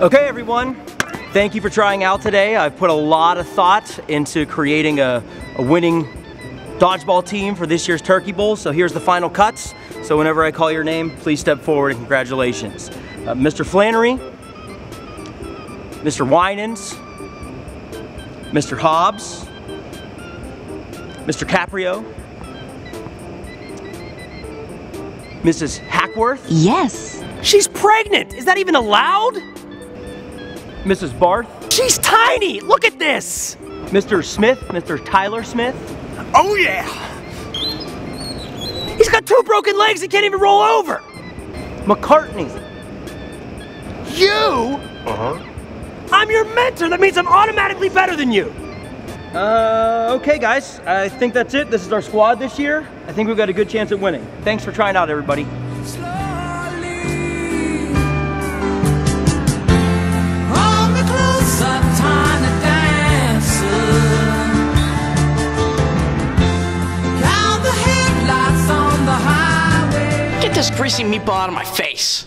Okay, everyone. Thank you for trying out today. I've put a lot of thought into creating a, a winning dodgeball team for this year's Turkey Bowl. So here's the final cuts. So whenever I call your name, please step forward and congratulations. Uh, Mr. Flannery, Mr. Winans, Mr. Hobbs, Mr. Caprio, Mrs. Hackworth. Yes. She's pregnant! Is that even allowed? Mrs. Barth. She's tiny! Look at this! Mr. Smith, Mr. Tyler Smith. Oh yeah! He's got two broken legs, he can't even roll over! McCartney. You? Uh-huh. I'm your mentor, that means I'm automatically better than you! Uh, okay guys, I think that's it. This is our squad this year. I think we've got a good chance at winning. Thanks for trying out, everybody. This greasy meatball out of my face.